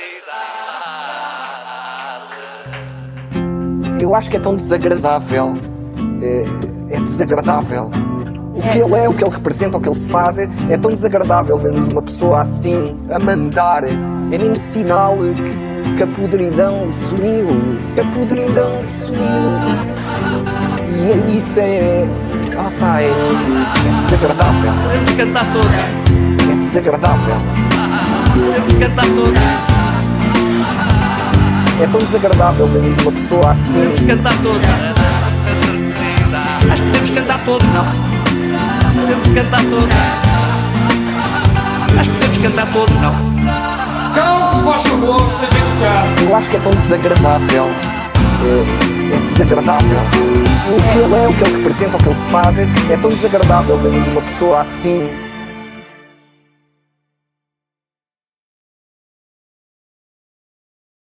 realidade. Eu acho que é tão desagradável. É, é desagradável. O que ele é, o que ele representa, o que ele faz, é, é tão desagradável vermos uma pessoa assim a mandar. É mesmo sinal que, que a podridão sumiu. A podridão sumiu. E é isso é. Ah, pá, é, é desagradável. Podemos cantar toda. É desagradável. Podemos cantar toda. É tão desagradável vermos uma pessoa assim. Podemos cantar todos. Acho que podemos cantar todos, não? Podemos cantar todos. Acho que podemos cantar todos, não? Calme-se, faz favor, seja educado. Eu acho que é tão desagradável. É, é desagradável. O que ele é, o que ele representa, o que ele faz é, é tão desagradável vermos uma pessoa assim.